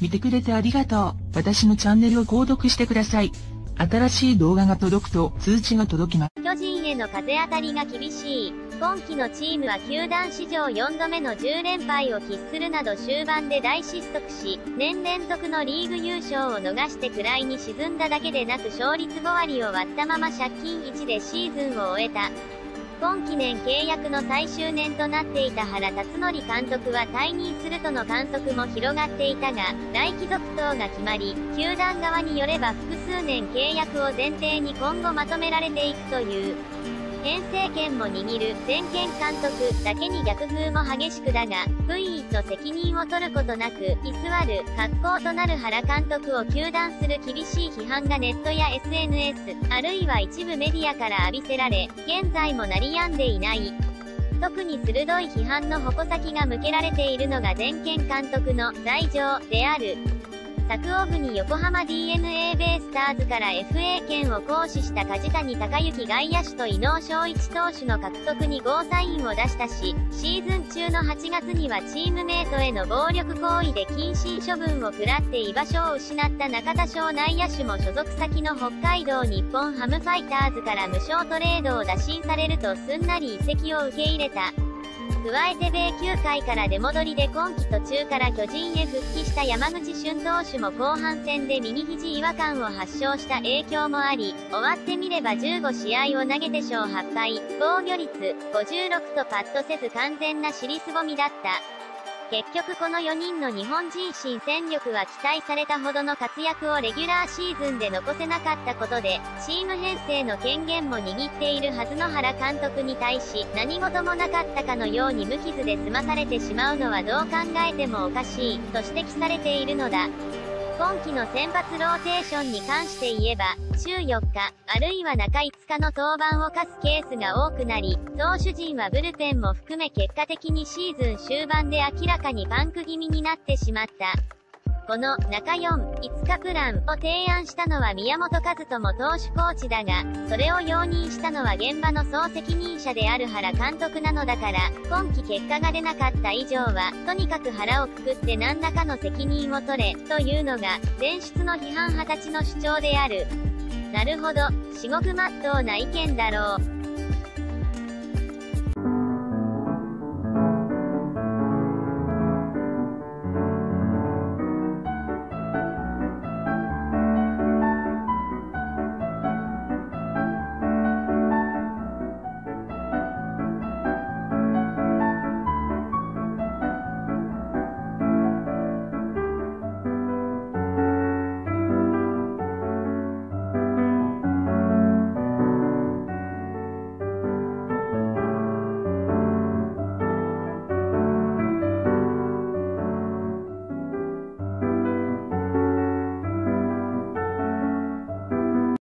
見てくれてありがとう。私のチャンネルを購読してください。新しい動画が届くと通知が届きます。巨人への風当たりが厳しい。今季のチームは球団史上4度目の10連敗を喫するなど終盤で大失速し、年連続のリーグ優勝を逃して位に沈んだだけでなく勝率5割を割ったまま借金1でシーズンを終えた。今記念契約の最終年となっていた原辰徳監督は退任するとの観測も広がっていたが、来期続投が決まり、球団側によれば複数年契約を前提に今後まとめられていくという。編成権も握る全権監督だけに逆風も激しくだが、V と責任を取ることなく、居座る格好となる原監督を糾弾する厳しい批判がネットや SNS、あるいは一部メディアから浴びせられ、現在も鳴り止んでいない。特に鋭い批判の矛先が向けられているのが前権監督の罪状である。作オフに横浜 DNA ベイスターズから FA 権を行使した梶谷隆之外野手と伊能翔一投手の獲得にゴーサインを出したし、シーズン中の8月にはチームメイトへの暴力行為で謹慎処分を食らって居場所を失った中田翔内野手も所属先の北海道日本ハムファイターズから無償トレードを打診されるとすんなり移籍を受け入れた。加えて米球界から出戻りで今季途中から巨人へ復帰した山口俊投手も後半戦で右肘違和感を発症した影響もあり、終わってみれば15試合を投げて勝8敗、防御率56とパッとせず完全な尻すぼみだった。結局この4人の日本人新戦力は期待されたほどの活躍をレギュラーシーズンで残せなかったことで、チーム編成の権限も握っているはずの原監督に対し、何事もなかったかのように無傷で済まされてしまうのはどう考えてもおかしい、と指摘されているのだ。今季の先発ローテーションに関して言えば、週4日、あるいは中5日の登板を課すケースが多くなり、投手陣はブルペンも含め結果的にシーズン終盤で明らかにパンク気味になってしまった。この中4、5日プランを提案したのは宮本和人も投手コーチだが、それを容認したのは現場の総責任者である原監督なのだから、今季結果が出なかった以上は、とにかく腹をくくって何らかの責任を取れ、というのが、前出の批判派たちの主張である。なるほど、至極まっとうな意見だろう。